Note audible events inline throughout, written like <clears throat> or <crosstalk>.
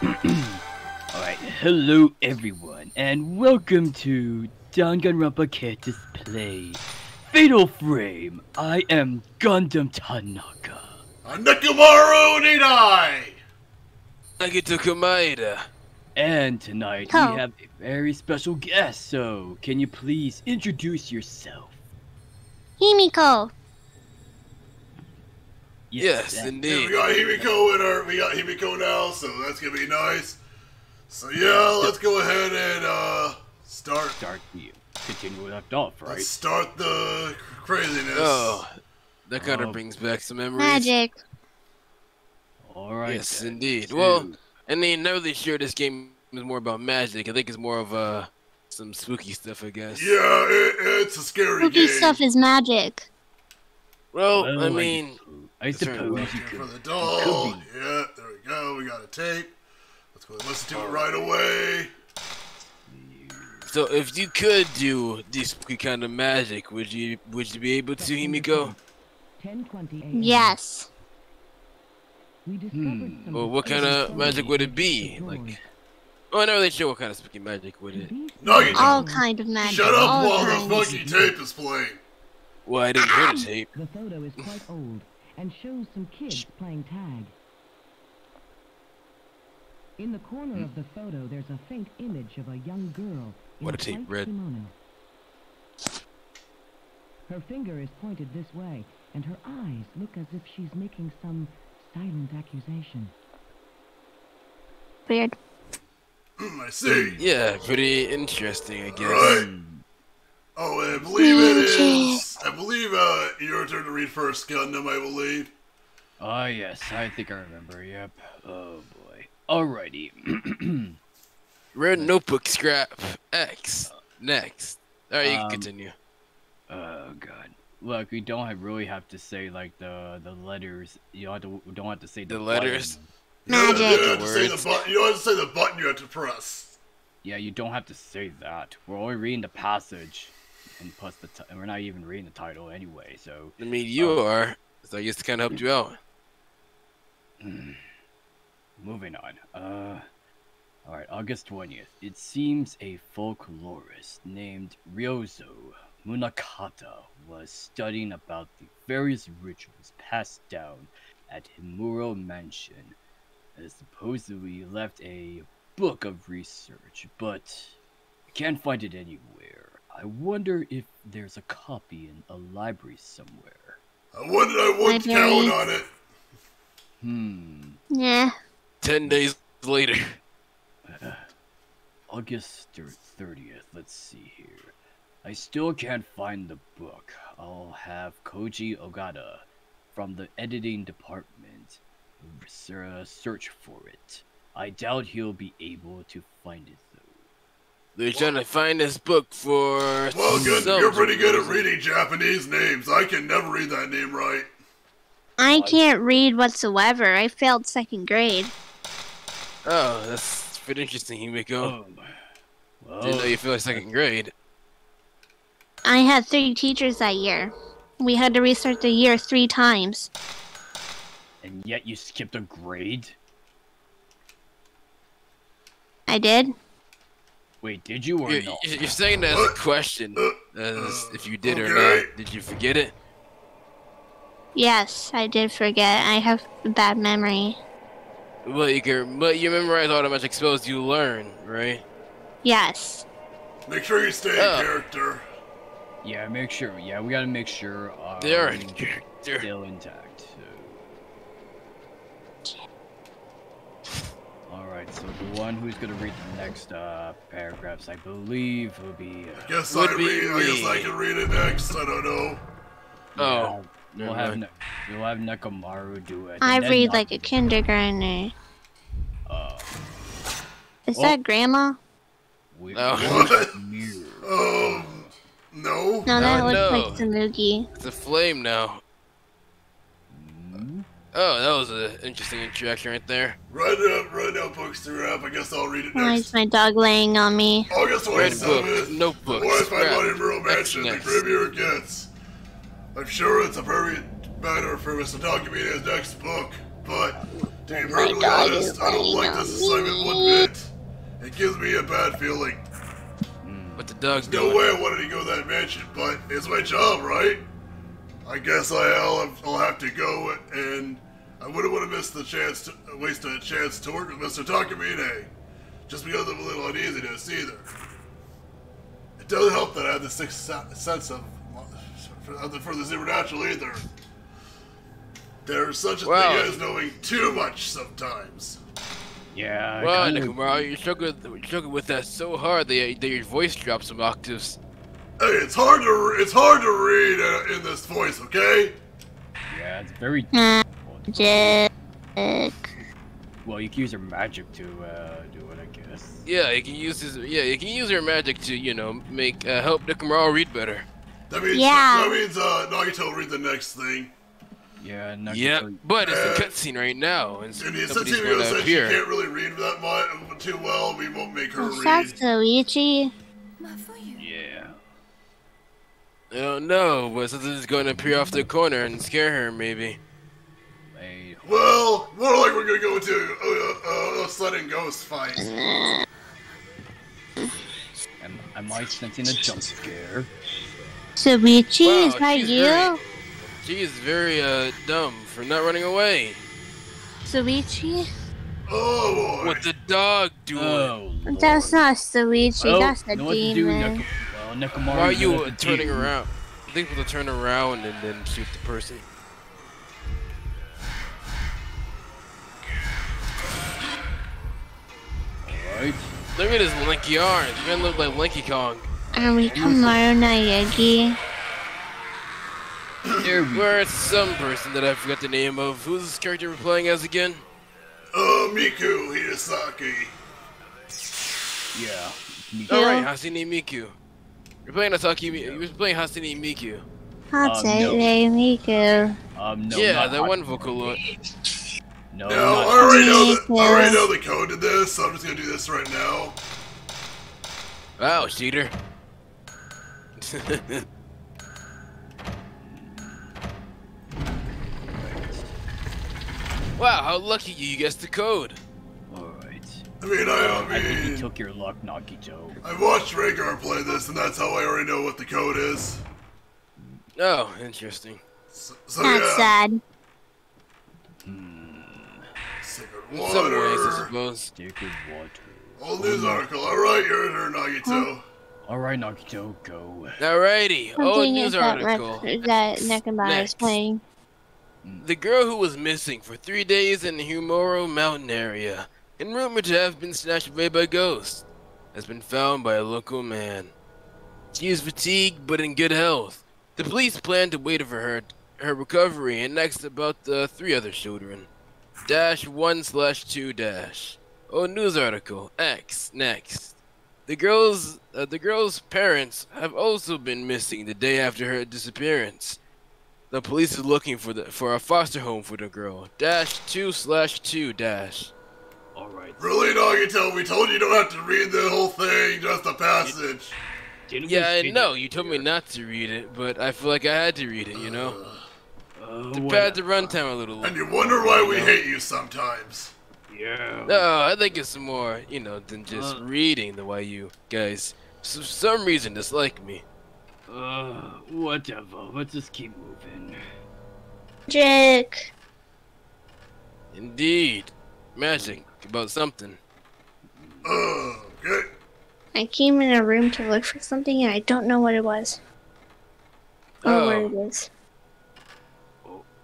<clears throat> Alright, hello everyone, and welcome to Danganronpa Can't Display. Fatal Frame, I am Gundham Tanaka. Nekomaru Nidai! Nagito Komaeda. And tonight Oh. we have a very special guest, so can you please introduce yourself? Himiko. Yes, and- Yeah, we got Himiko in our, we got Himiko now, so that's gonna be nice. So yeah, let's go ahead and uh start. Start the continue where we left off, right? Let's start the craziness. Oh, that kind of Oh. brings back some memories. Magic. Alright. Yes, then. indeed. So, Well, I mean, not really sure this game is more about magic. I think it's more of uh, some spooky stuff, I guess. Yeah, it, it's a scary Spooky game. stuff is magic. Well, well, I mean, I that's right, suppose well, you Here for the it dog. could be. Yeah, there we go. We got a tape. Let's go listen to it right away. so if you could do this kind of magic, would you would you be able to, Himiko? 10:20 a.m. Yes. Hmm. Well, what kind of magic would it be? Like, oh, I'm not really sure what kind of spooky magic would it. No, you All kind of magic. Shut up All while kinds. the fucking tape is playing. Well, I didn't hear the tape. The photo is quite old and shows some kids playing tag. In the corner of the photo, there's a faint image of a young girl in What a a tape, white Red. kimono. Her finger is pointed this way, and her eyes look as if she's making some silent accusation. Weird. Hmm, I see. Yeah, pretty interesting, I guess. Right. Oh, and I believe it is. I believe uh, your turn to read first, Gundham. I believe. Ah, yes, I think I remember. Yep. Oh boy. Alrighty. <clears throat> Red notebook scrap X. Next. Alright, you can Um, continue. Oh god. Look, we don't have, really have to say like the the letters. You don't have to. don't have to say the, The letters? button. You don't- Magic. You don't have to say the Words. button. You don't have to say the button. You have to press. Yeah, you don't have to say that. We're only reading the passage, and plus the. T- and we're not even reading the title anyway. So. I mean, you Oh. are. So I guess to kind of helped you out. Moving on. Uh. Alright, August 20th. It seems a folklorist named Ryozo Munakata was studying about the various rituals passed down at Himuro Mansion. And supposedly left a book of research, but I can't find it anywhere. I wonder if there's a copy in a library somewhere. I wouldn't. I wouldn't count on it. Hmm. Yeah. Ten days later. <sighs> August 30th. Let's see here. I still can't find the book. I'll have Koji Ogata from the editing department uh, search for it. I doubt he'll be able to find it though. They're trying to find this book for. Well, good. some You're pretty good at reading Japanese names. I can never read that name right. I can't read whatsoever. I failed second grade. Oh, that's pretty interesting, Himiko. Oh, well, Didn't know you feel like second grade. I had three teachers that year. We had to restart the year three times. and yet you skipped a grade. I did. Wait, did you or You're, no? you're saying that as a question, as if you did or not. Did you forget it? Yes, I did forget. I have a bad memory. Well, you can, but you memorize all the magic spells you learn, right? Yes. Make sure you stay in Oh. character. Yeah, make sure. Yeah, we gotta make sure. Um, They are in character. still intact. So. All right, so the one who's gonna read the next uh, paragraphs, I believe, will be. Uh, Guess Would I be read. I guess I can read it next. I don't know. Oh, we'll never have mind. ne- we'll have Nekomaru do it. I and then read like a kindergartner. Uh, Is Oh. that grandma? we- No. What? Mirror. Um, no. No, that Oh, looks no. like Samugi. It's a flame now. Oh, that was an interesting interaction right there. Right up, right now, books to wrap. I guess I'll read it next. Why next. is my dog laying on me? August Red book, 27th. notebook, Why is my scrap, money for X mansion the next. graveyard gets? I'm sure it's a very matter for Mr. Takumi in his next book, but To be My perfectly honest, I don't like this on assignment one bit. It gives me a bad feeling. But the dog's No doing? way I wanted to go to that mansion, but it's my job, right? I guess I'll have, I'll have to go, and I wouldn't want to miss the chance to waste a chance to work with Mr. Takamine, just because of a little uneasiness either. It doesn't help that I have the sixth sense of for, for the supernatural either. There's such a Wow. thing as knowing too much sometimes. Yeah. Well, kinda- you're struggling, you're struggling with that so hard that, that your voice drops some octaves. Hey, it's hard to re- it's hard to read uh, in this voice, okay? Yeah, it's very. Magic. Well, you can use your magic to uh, do it, I guess. Yeah, you can use his. Yeah, you can use your magic to, you know, make uh, help Nekomaru read better. That means Yeah. that means uh, Nagito read the next thing. Yeah. Nagito, Yeah, but it's Uh, a cutscene right now, and And the somebody's Sensei going to said she can't really read that much too well. We won't make her Is that read. Soichi? Yeah. I don't know, but something's going to appear off the corner and scare her, maybe. Hey, Well, more like we're gonna go into uh, uh, a sudden ghost fight. am, am I sensing a jump scare? Soichi, Wow, is that you? very- She is very uh dumb for not running away. Soichi? Oh boy! What the dog doing? Oh, Lord. That's not Soichi, Oh, that's the know what demon. Nek- well, Nekomaru, Why are you uh, turning do. around? I think we'll turn around and then shoot the person. Alright. Look at his lanky arms. You're gonna look like Lanky Kong. Are we Kamaru Nayagi? There we Where's some person that I forgot the name of? Who's this character we're playing as again? Oh, Miku Hinasaki. Yeah. Me- All right, Yeah. Hasini Miku. You're playing Asaki. Mi- You're playing Hasini Miku. Hatsune Miku. Um, no, yeah, that Hot- one Vocaloid. No, No, I already know the, I already know the code to this, so I'm just gonna do this right now. Wow, cheater. <laughs> wow, how lucky you, you guessed the code. Alright. I mean, I, I I think you took your luck, Nagito. I watched Rhaegar play this, and that's how I already know what the code is. Oh, interesting. So, so That's yeah, sad. Hmm. sacred In some ways, I suppose. Sacred water. Old news article. All right, your turn, Nagito. Alright, Nagito, go. Alrighty, old Something news is that, article. Nek- that Nekamura is playing. The girl who was missing for three days in the Himuro mountain area and rumored to have been snatched away by ghosts has been found by a local man. She is fatigued but in good health. The police plan to wait for her her recovery and next about the three other children. Dash one slash two dash. Oh news article X next. The girl's uh, the girl's parents have also been missing the day after her disappearance. The police is looking for the for a foster home for the girl. Dash two slash two dash. Alright. Really, Nagito? We told you you don't have to read the whole thing, just a passage. Didn't Yeah, I say know you told me not to read it, but I feel like I had to read it. You know, Uh, to what- pad the runtime a little. And you wonder why we hate you sometimes. Yeah. No, I think it's more, you know, than just Uh. reading the why you guys, for some reason, dislike me. Uh, whatever. Let's just keep moving. Magic. Indeed, magic about something. Uh, okay. I came in a room to look for something and I don't know what it was. Or Oh. where it is.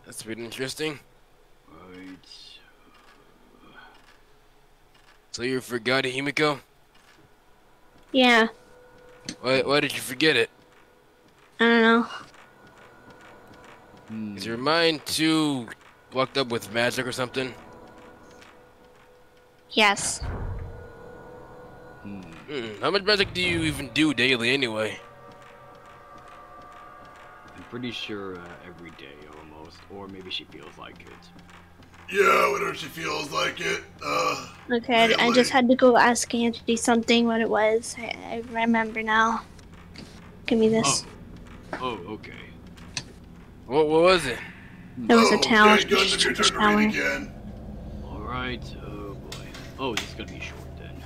That's pretty interesting. Right. So you forgot it, Himiko? Yeah, Why, why did you forget it? I don't know. Hmm. Is your mind too blocked up with magic or something? Yes. Hmm. Mm, how much magic do you even do daily anyway? I'm pretty sure uh, every day almost, or maybe she feels like it. Yeah, whenever she feels like it. Uh, Okay, I- I just had to go ask Anthony something what it was. I, I remember now. Give me this. Oh, oh okay. What, what was it? It was oh, a tower. Okay, Gundham, your turn to Tower. read again. All Alright, oh. This is gonna be short then.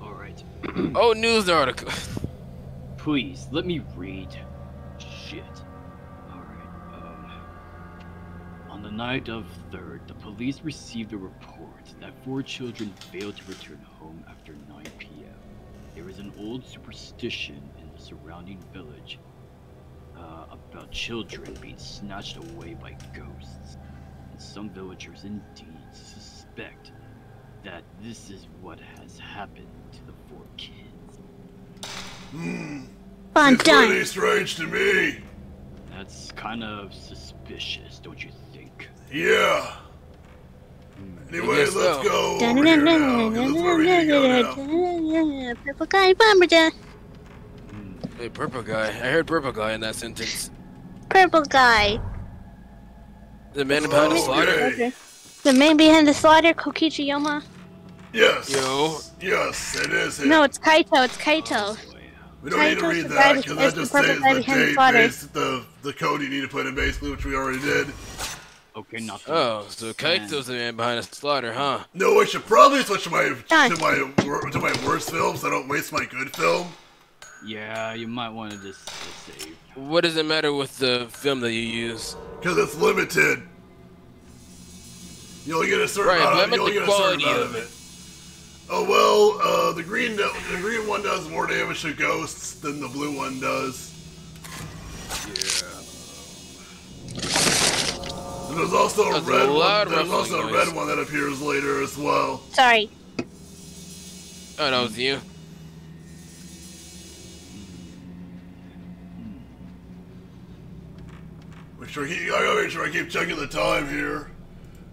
Alright. <clears throat> Oh, news article. <laughs> Please, let me read. Shit. Alright, um. On the night of 3rd, the police received a report that four children failed to return home after 9 p.m. There is an old superstition in the surrounding village uh, about children being snatched away by ghosts. And some villagers indeed suspect that this is what has happened to the four kids. Hmm. Fun it's done. pretty strange to me. That's kind of suspicious, don't you think? Yeah. Anyway, let's so. go over here now, 'cause that's where we need to go now. Purple guy bomber Hmm. Hey, purple guy. I heard purple guy in that sentence. Purple guy. The man behind the slaughter. okay. The man behind the slaughter, Kokichi Oma. Yes. Yo. Yes, it is him. No, it's Kaito. It's Kaito. Oh, we don't need to read that guy because that just the purple says guy the behind the date, slaughter. based, the the code you need to put in basically, which we already did. Okay, not Oh, so Kaito's the man behind the slaughter, huh? No, I should probably switch to my Done. to my to my worst films. So I don't waste my good film. Yeah, you might want to just, just save. What does it matter with the film that you use? Because it's limited. You only get a certain Right, amount of, you only the get a certain amount of of it. Oh well, uh, the green do- the green one does more damage to ghosts than the blue one does. Yeah. And there's also a That's a red loud one. There's rustling also a noise. red one that appears later as well. Sorry. Oh, that was you. Make sure he, I gotta make sure I keep checking the time here.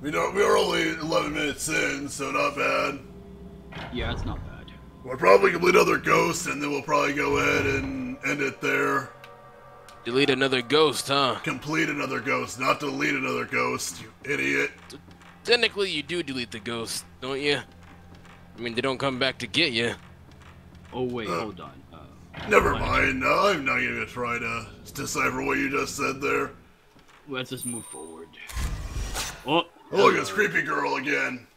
We don't. We are only 11 minutes in, so not bad. Yeah, it's not bad. We'll probably complete another ghost, and then we'll probably go ahead and end it there. Delete another ghost, huh? Complete another ghost, not delete another ghost, you idiot. Technically, you do delete the ghost, don't you? I mean, they don't come back to get you. Oh wait, Uh. hold on. Uh, Never What? mind. No, I'm not even gonna try to decipher what you just said there. let's just move forward. Oh, Oh, look, it's creepy girl again.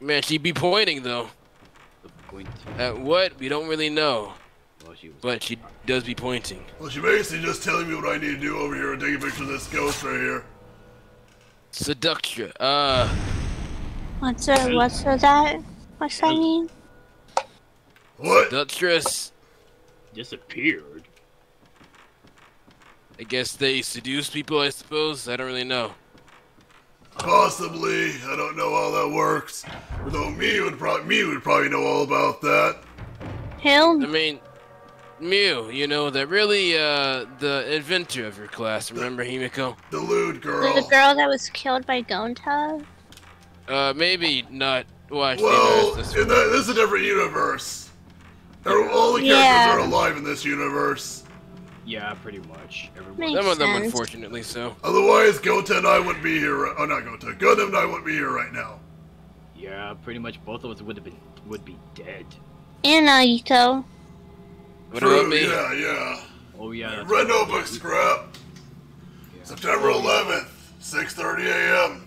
Man, she'd be pointing though. The point. At what? We don't really know. Well, she was. But she does be pointing. Well, she basically just telling me what I need to do over here and take a picture of this ghost right here. Seductra. Uh, What's her, what's her that? What's that mean? What? seductress. disappeared. I guess they seduce people, I suppose. I don't really know. Possibly. I don't know how that works. Though Miu would probably Miu would probably know all about that. Hell, I mean, Miu, you know, that really, uh, the inventor of your class. Remember Himiko? The lewd girl. the girl that was killed by Gonta? Uh, maybe not watch Well, this in the, this is a different universe. All the characters Yeah. are alive in this universe. Yeah, pretty much. Everyone. Makes Some of them, sense. unfortunately, so. Otherwise, Gota and I wouldn't be here. ri- Oh, not Gota. Gundham and I wouldn't be here right now. Yeah, pretty much both of us would have been would be dead. And Naito. What True, about me? Yeah, yeah. Oh yeah. that's Red. Notebook scrap. Yeah. September 11th, 6:30 a.m.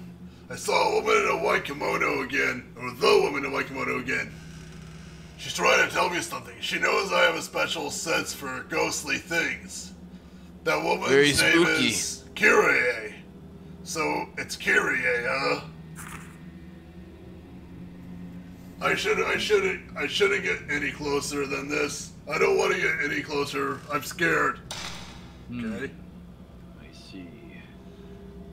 I saw a woman in a white kimono again, or the woman in a white kimono again. She's trying to tell me something. She knows I have a special sense for ghostly things. That woman's Very name spooky. is Kirie. So it's Kirie, huh? I should I shouldn't I shouldn't get any closer than this. I don't want to get any closer. I'm scared. Hmm, Okay. I see.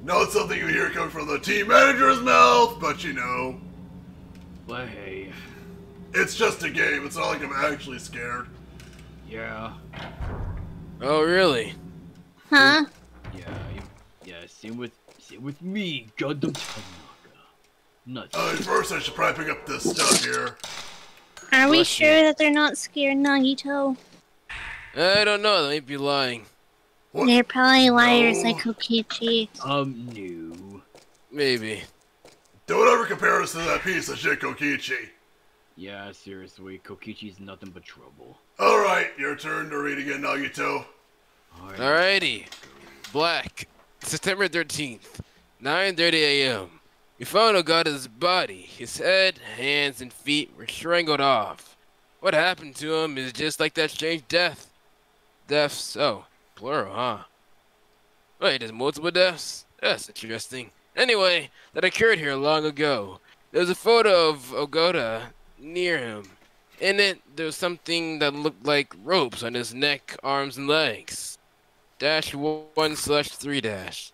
Not something you hear come from the team manager's mouth, but you know, hey, it's just a game. It's not like I'm actually scared. yeah, Oh, really? Huh? yeah, yeah. Same with same with me, Gundham Tanaka. Nuts. Uh, first, I should probably pick up this stuff here. Are we Bless sure you. that they're not scared, Nagito? I don't know. They might be lying. What? They're probably liars No. like Kokichi. Um, no. Maybe. Don't ever compare us to that piece of shit, Kokichi. Yeah, seriously, Kokichi's nothing but trouble. All right, your turn to read again, Nagito. Alright. Alrighty. Black. September 13th. 9.30 a.m. We found Ogata's body. His head, hands, and feet were strangled off. What happened to him is just like that strange death. Deaths, oh, plural, huh? Wait, there's multiple deaths? That's interesting. Anyway, that occurred here long ago. There's a photo of Ogata near him. In it, there was something that looked like ropes on his neck, arms, and legs. Dash 1 slash 3 dash.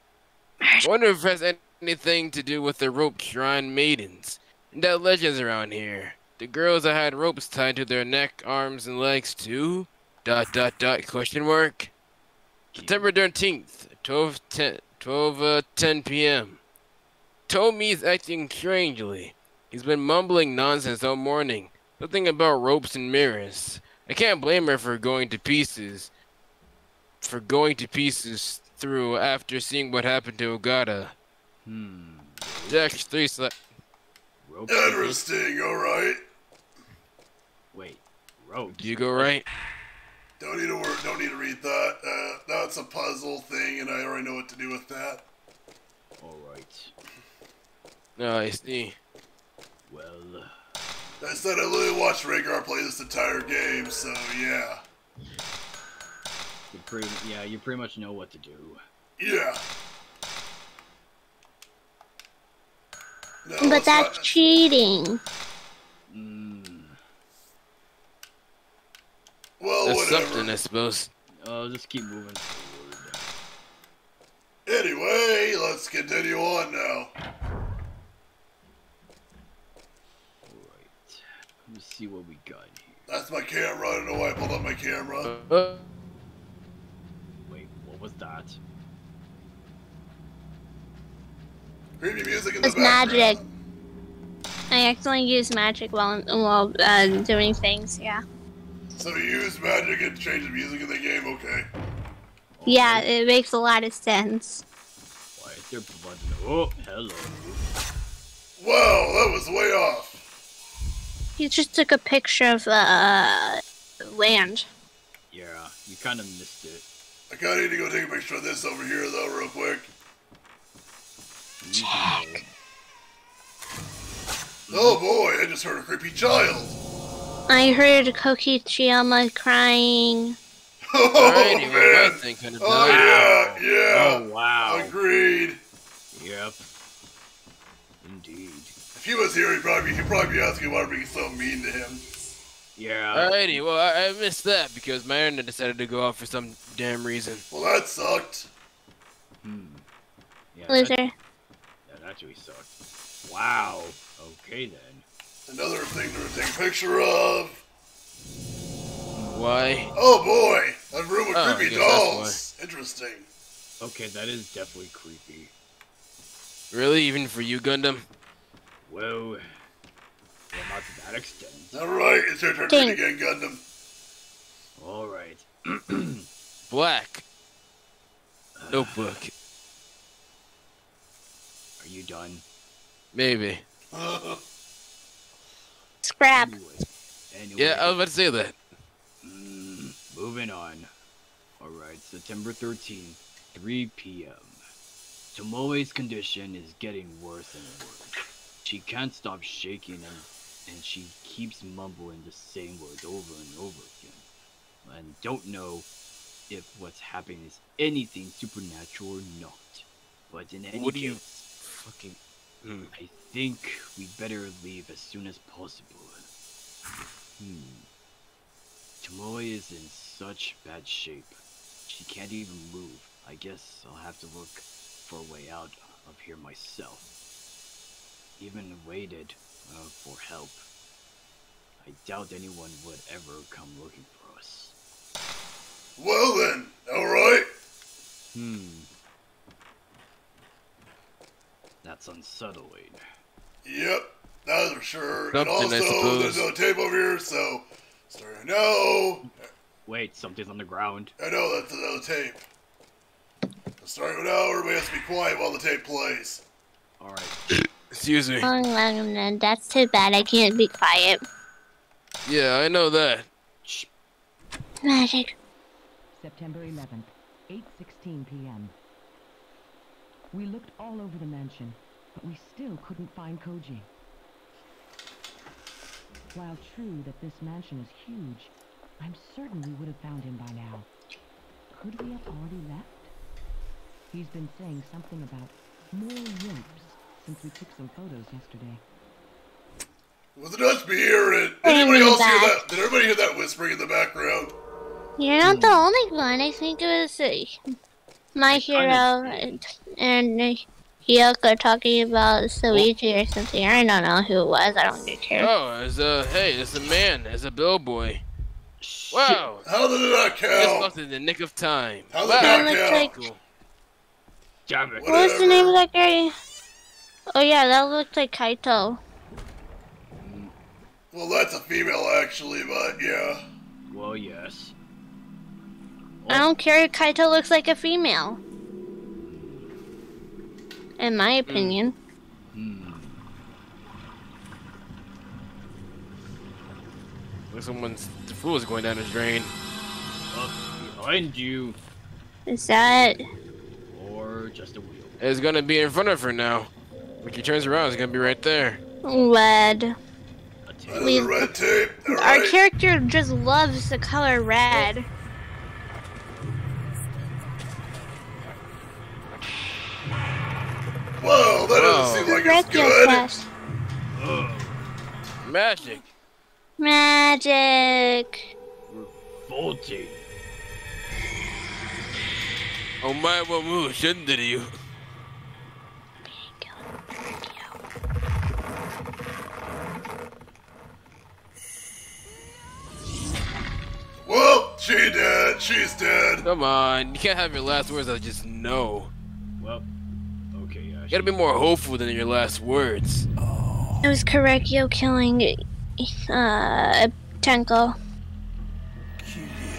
I wonder if it has anything to do with the rope shrine maidens. And that legends around here. The girls that had ropes tied to their neck, arms, and legs too? Dot dot dot question mark. September 13th, 12 10, 12 uh, 10 p.m. Tomi's acting strangely. He's been mumbling nonsense all morning. Something about ropes and mirrors. I can't blame her for going to pieces. For going to pieces through after seeing what happened to Ogata. Hmm. Dash 3 sla- Rope. Interesting, alright. Wait. Rope. Do you go right? Don't need to work, don't need to read that. Uh, that's a puzzle thing, and I already know what to do with that. All right. No, I see. Well. I said I literally watched Rhaegar play this entire game, so yeah. You pretty. Yeah. You pretty much know what to do. Yeah. No, But that's not- cheating. Hmm. well, That's whatever. something, I suppose. Uh, just keep moving forward. Anyway, let's continue on now. Alright. Let me see what we got here. That's my camera. I don't know why I pulled up my camera. Uh, Wait, what was that? Creepy music in the It's background. magic. I accidentally used magic while while uh, doing things. Yeah. So you use magic and change the music in the game, okay. Yeah, it makes a lot of sense. Why is there blood in Oh, hello. Wow, that was way off. You just took a picture of the uh, land. Yeah, you kind of missed it. I kinda need to go take a picture of this over here, though, real quick. You can go. Oh boy, I just heard a creepy child. I heard Kokichiyama crying. <laughs> Oh alrighty, man. thing kind of Oh yeah, yeah. Oh, wow. Agreed. Yep. Indeed. If he was here, he'd probably he'd probably be asking why we're being so mean to him. Yeah. Alrighty, well, I, I missed that because my internet decided to go off for some damn reason. Well, that sucked. Hmm. Yeah, that, Loser. that actually sucked. Wow. Okay then. Another thing to take a picture of. Why? Oh boy, a room with Oh, I creepy dolls. Interesting. Okay, that is definitely creepy. Really? Even for you, Gundham? Well, well not to that extent. All right, it's your turn Dang. again, Gundham. All right. <clears throat> Black. Notebook. Are you done? Maybe. <laughs> Scrap. Anyway. anyway. Yeah, I was about to say that. Mm, moving on. Alright, September 13th, 3 p.m. Tomoe's condition is getting worse and worse. She can't stop shaking and, and she keeps mumbling the same words over and over again. And don't know if what's happening is anything supernatural or not. But in any What do you case, fucking. Hmm. I think we better leave as soon as possible. Hmm. Tomoe is in such bad shape. She can't even move. I guess I'll have to look for a way out of here myself. Even waited uh, for help. I doubt anyone would ever come looking for us. Well then, all right. Hmm. That's unsettling. Yep, that's for sure. and Something, I also, there's suppose. no tape over here, so. Sorry, I know. Wait, something's on the ground. I know that's another tape. Starting now, everybody has to be quiet while the tape plays. Alright. <clears throat> Excuse me. Oh, well, that's too bad. I can't be quiet. Yeah, I know that. Shh. Magic. September 11th, 8:16 p.m. We looked all over the mansion, but we still couldn't find Koji. While true that this mansion is huge, I'm certain we would have found him by now. Could we have already left? He's been saying something about more ropes since we took some photos yesterday. Was it just me or did anybody knew else hear that. that? Did everybody hear that whispering in the background? You're not the only one. I think it was uh, my hero and, and uh, Hyoko talking about Soichi or something. I don't know who it was. I don't care. Oh, it's a hey, it's a man, it's a bellboy. Wow, How did it not just count? fucked in the nick of time. How's it wow, not count? like- cool. What was the name of that guy? Oh yeah, that looks like Kaito. Well, that's a female actually, but yeah. Well, yes. I don't care if Kaito looks like a female. In my opinion. Hmm. Like someone's the fool is going down the drain. Up behind you, Is that or just a wheel. It's gonna be in front of her now. When she turns around, he's gonna be right there. red? A Another. We- red tape. All Our right. character just loves the color red. Whoa, that Whoa. doesn't seem like it's good. Flash. Magic. Magic. revolting. Oh my, what move shouldn't you? Well, she dead. She's dead. Come on, you can't have your last words as just no. Well, okay, yeah. You gotta be more hopeful than your last words. It was Korekiyo killing uh Tenko.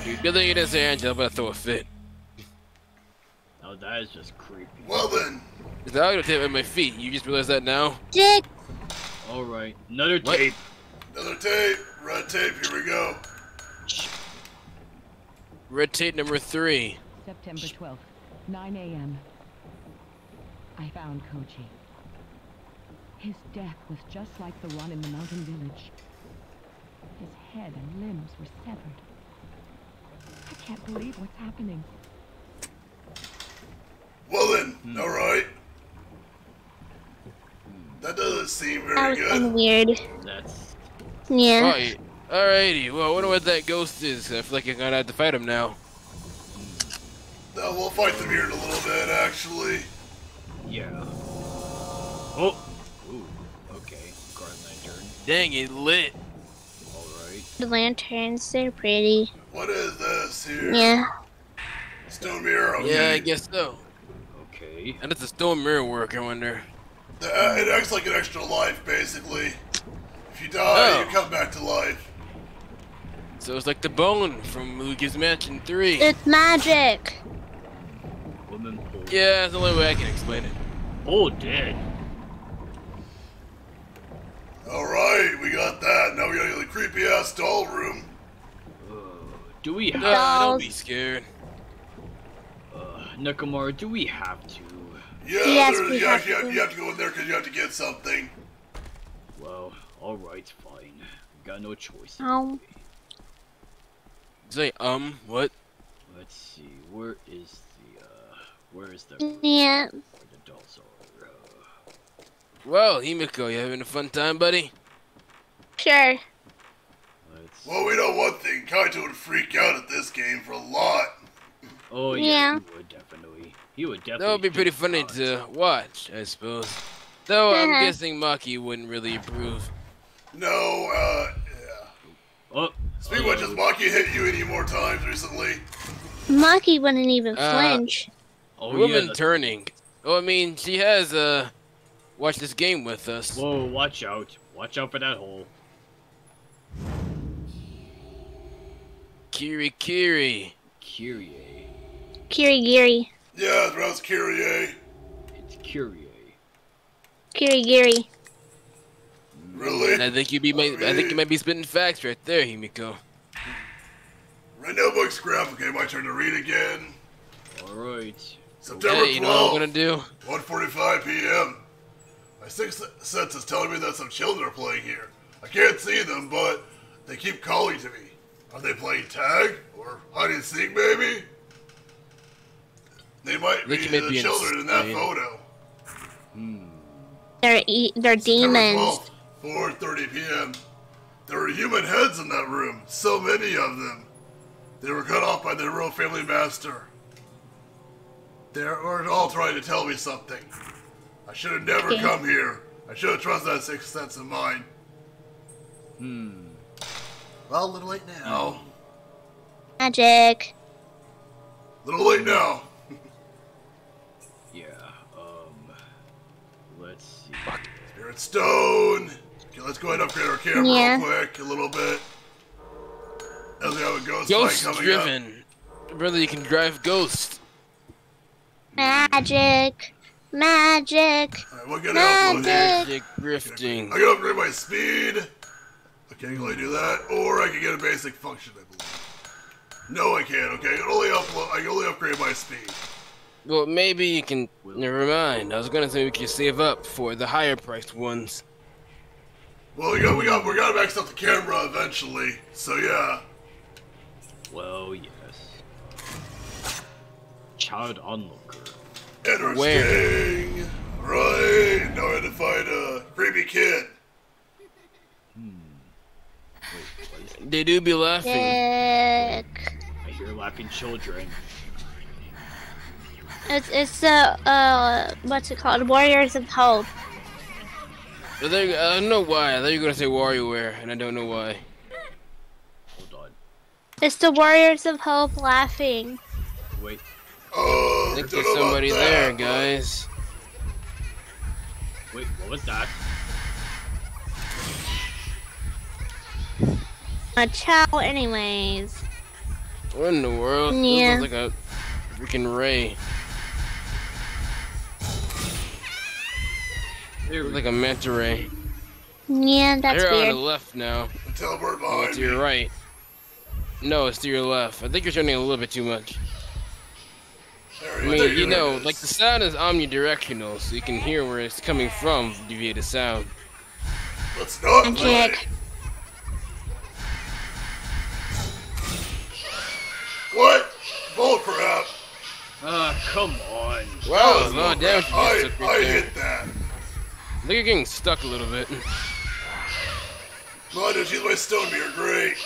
Dude, good thing you didn't say Angela, but I throw a fit. Now that is just creepy. Well then, Is that gonna tape at my feet? You just realized that now? Dick. Alright, another What? tape. another tape. Red tape. Here we go. Red tape number three. September 12th, 9 a.m. I found Koji. His death was just like the one in the mountain village. His head and limbs were severed. I can't believe what's happening. Well then, Hmm. all right. That doesn't seem very That very was kind of good. weird. That's Yeah. Right. Alrighty, well, I wonder what that ghost is. I feel like I'm gonna have to fight him now. No, we'll fight them here in a little bit, actually. yeah. Oh. Ooh. Okay. Guard lantern. Dang, it lit. Alright. The lanterns, they're pretty. What is this here? Yeah. Stone mirror. Okay. Yeah, I guess so. Okay. And it's a stone mirror work, I wonder. Uh, it acts like an extra life, basically. If you die, Oh. you come back to life. So it's like the bone from Luigi's Mansion 3. It's magic. Yeah, that's the only way I can explain it. Oh, dead. All right, we got that. Now we got the creepy ass doll room. Uh, do we have, Ah, don't Dolls. be scared. uh, Nakamura, do we have to? Yeah, Yes, there- we you, have have, you, have, to. you have to go in there because you have to get something. Well, alright, fine. Got no choice. Oh. Say, um, what? Let's see, where is the, uh, where is the, Yeah. where the dolls are? Uh, Well, Himiko, you having a fun time, buddy? Sure. let's, Well, we know one thing. Kaito would freak out at this game for a lot. oh yeah, Yeah. he would definitely. He would definitely. That would be pretty funny butt. to watch, I suppose. Though I'm Uh-huh. guessing Maki wouldn't really approve. No, uh, yeah. Oh, Speaking of which, has Maki hit you any more times recently? Maki wouldn't even Uh, flinch. oh. Woman that's- turning. Oh, I mean, she has, uh, watched this game with us. Whoa, watch out! Watch out for that hole. Kiri Kiri. Kirie. Kirigiri. Yeah, it's Rouse Kirie. It's Kirie. Kirigiri. Really? And I think you be, ma- I think you might be spitting facts right there, Himiko. Red Notebook's graph. Okay, my turn to read again. Alright. September Hey, you know what I'm 12th, gonna do? 1.45 p.m. My sixth sense is telling me that some children are playing here. I can't see them, but they keep calling to me. Are they playing tag or hide and seek, maybe? They might They be could the be children in that insane. photo. They're e- they're demons. 4:30 p.m. There were human heads in that room. So many of them. They were cut off by their real family master. They were all trying to tell me something. I should have never Okay. come here. I should have trusted that sixth sense of mine. Hmm. Well, a little late now. Magic. A little late now. <laughs> Yeah. Um. Let's see. Spirit Stone. Okay, let's go ahead and upgrade our camera Yeah. real quick, a little bit. As we have a ghost, Ghost coming driven. Brother, you can drive Ghost. Magic. Magic. up. Alright, we'll get out of here. Magic. Magic drifting. I can upgrade my speed. Okay, can I do that? Or I can get a basic function, I believe. No, I can't. Okay, I can only upload. I can only upgrade my speed. Well, maybe you can. Never mind. I was gonna say we could save up for the higher priced ones. Well, we got we got we got to max out the camera eventually. So yeah. Well, yes. Child onlooker. Interesting. Right. Now I had to find a creepy kid. Wait, They do be laughing. Magic. I hear laughing children. It's it's the uh what's it called? Warriors of Hope. But they- I don't know why. I thought you were gonna say WarioWare, and I don't know why. Hold on. It's the Warriors of Hope laughing. Wait. Oh, I think there's somebody there, guys. Wait, what was that? Uh, a chow, anyways. What in the world? Yeah. looks like a freaking ray. There we Looks like a manta ray. Yeah, that's You're on the left now. Teleport Oh, behind to your right. No, it's to your left. I think you're turning a little bit too much. I mean, you know, like the sound is omnidirectional, so you can hear where it's coming from via the sound. Let's not play. Magic. What? Bull crap. Ah, come on. Wow, That was a lot of damage I, I hit that. Look, you're getting stuck a little bit. Why did you use my stone beer? Great.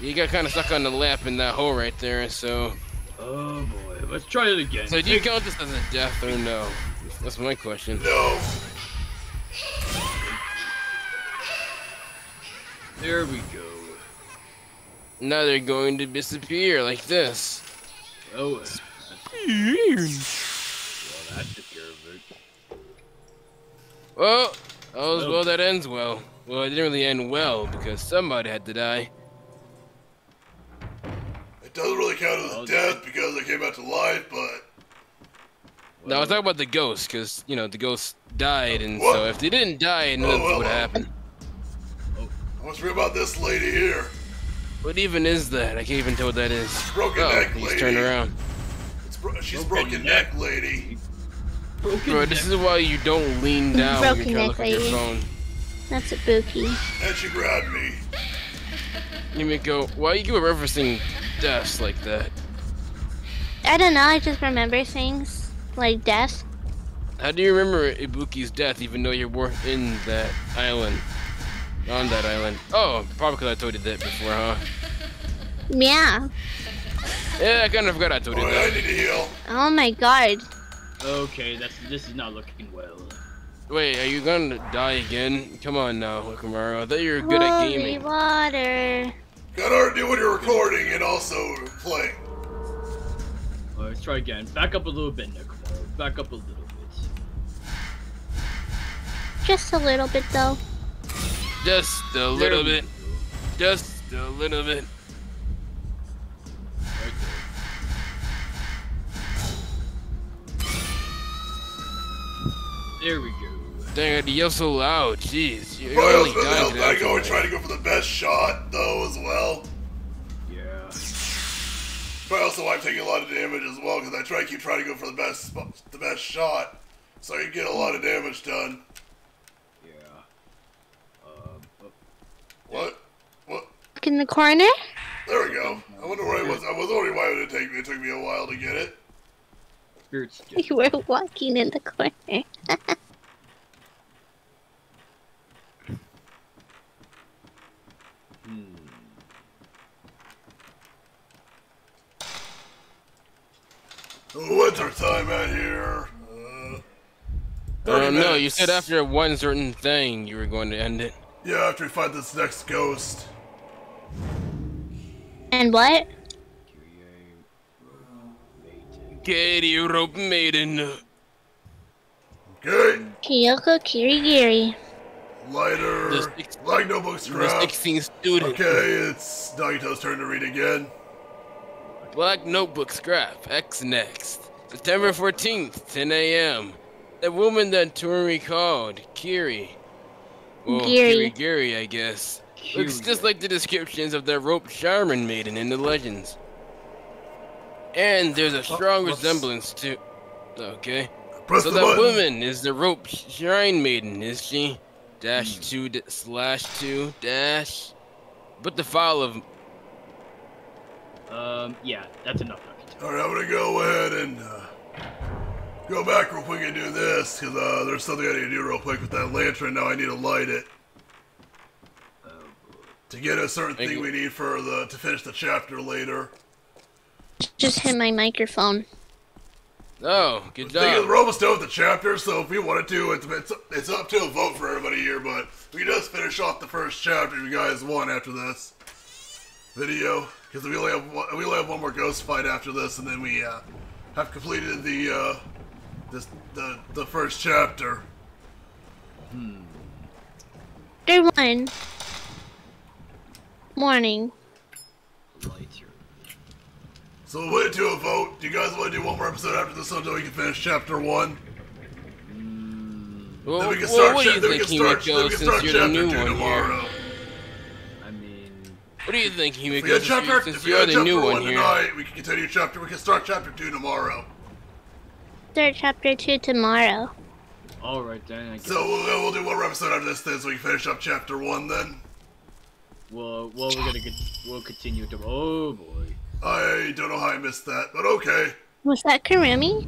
You got kind of stuck on the lap in that hole right there, so... Oh boy, let's try it again. So do you count this as a death or no? That's my question. No. There we go. Now they're going to disappear like this. Oh, uh, that's, well, that took care of it. Well, all's Well. well that ends well. Well, it didn't really end well because somebody had to die. It doesn't really count as Oh, a death because I came back to life, but Now I was talking about the ghost because you know the ghost died, and so if they didn't die, none of Oh, this well, would well. happen. I want to read about this lady here. What even is that? I can't even tell what that is. Broken oh, neck he's turned around. It's bro- she's Broken broken, neck. neck. lady. Broken Bro, this is why you don't lean down when you're trying to look neck at your phone. That's a bookie. And she grabbed me. You may go, why you keep referencing deaths like that? I don't know. I just remember things like death. How do you remember Ibuki's death even though you weren't in that island? On that island. Oh, probably because I told you that before, huh? Yeah. Yeah, I kind of forgot I told you Boy, I need to heal. Oh my god. Okay, that's this is not looking well. Wait, are you gonna die again? Come on now, Kamaru. I thought you were good at Holy gaming. water. Gotta do when you're recording and also playing. Alright, let's try again. Back up a little bit, Nick. Back up a little bit. Just a little bit though. Just a There little bit. go. Just a little bit. There. There we go. Dang it, you're so loud. Jeez, you're But I really also dying help to I go and try to go for the best shot though as well. Yeah. But also I'm taking a lot of damage as well because I try to keep trying to go for the best the best shot. so you get a lot of damage done. Yeah. Um, oh, What? What? Look in the corner. There we go. I wonder where I was. I was wondering why it would take me. It took me a while to get it. Spirits <laughs> You were walking in the corner. hmm. Winter time out here. Uh, I 30 don't know. You said after one certain thing you were going to end it. Yeah, after we fight this next ghost. And what? Katie Rope Maiden. Okay. Kyoko Kirigiri. Lighter. The six- Like notebook The scrap. 16 student. Okay, it's Nagito's turn to read again. Black Notebook Scrap. X next. September 14th, 10 a.m. The woman that Tori called, Kiri. Well, Giri. Kiri Giri, I guess. Looks just like the descriptions of the rope Shaman maiden in the legends. And there's a strong what's- resemblance to. Okay. Press So the that button. woman is the rope shrine maiden, is she? Dash two d- slash two dash. But the file of. Um, yeah, that's enough. Alright, I'm gonna go ahead and uh, go back real quick and do this, because uh, there's something I need to do real quick with that lantern. Now I need to light it. Oh. To get a certain Thank thing you. we need for the to finish the chapter later. Just hit my microphone. Oh, good The thing is, job. we're almost done with the chapter, so if we wanted to, it's, it's, it's up to a vote for everybody here, but we can just finish off the first chapter if you guys want after this video. Because we only have one, we only have one more ghost fight after this, and then we uh, have completed the uh, this the the first chapter. Day one. Morning. Lights your So we'll wait to a vote. Do you guys want to do one more episode after this until we can finish chapter one? Well, then we can well, start. what do cha- you then we think, can start. Himiko, Then we can since start you're chapter the new two one here? tomorrow. I mean, What do you think, If we Himiko, had since, chapter, you, since if we you're had the chapter new one one here? tonight, we can continue chapter. We can start chapter two tomorrow. Start chapter two tomorrow. all right then. I guess. So we'll, we'll do one more episode after this, then, so we can finish up chapter one. Then well, well, we're gonna get. We'll continue to. Oh boy. I don't know how I missed that, but okay. Was that Karumi?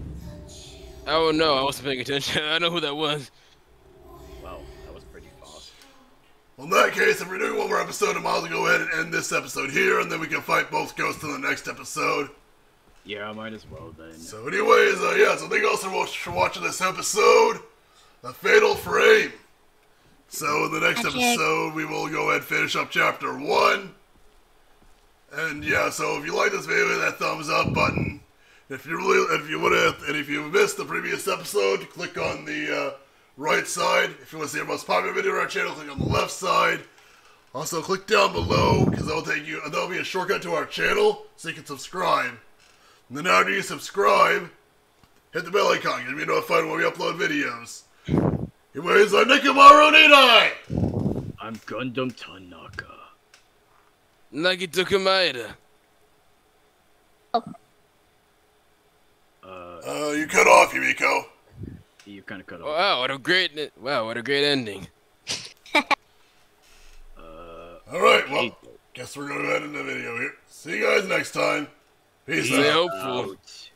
Oh no, I wasn't paying attention. <laughs> I know who that was. Wow, that was pretty fast. Well, in that case, if we're doing one more episode, I might as well go ahead and end this episode here, and then we can fight both ghosts in the next episode. Yeah, I might as well then. So, anyways, uh, yeah. So thank you all so much for watching this episode, The Fatal Frame. So in the next Okay. episode, we will go ahead and finish up chapter one. And yeah, so if you like this video, hit that thumbs up button. If you really, if you want to, and if you missed the previous episode, click on the uh, right side. If you want to see our most popular video on our channel, click on the left side. Also, click down below because that'll take you. That'll be a shortcut to our channel, so you can subscribe. And then after you subscribe, hit the bell icon. You'll be notified when we upload videos. Anyways, I'm Nekomaru Nidai! I'm Gundham Tanaka. Nagito Komaeda. Uh, Uh, you cut off, Yumiko. you kind of cut off. Wow, what a great, wow, what a great ending. <laughs> Uh, Alright, well, guess we're gonna end the video here. See you guys next time. Peace Stay out. hopeful. out.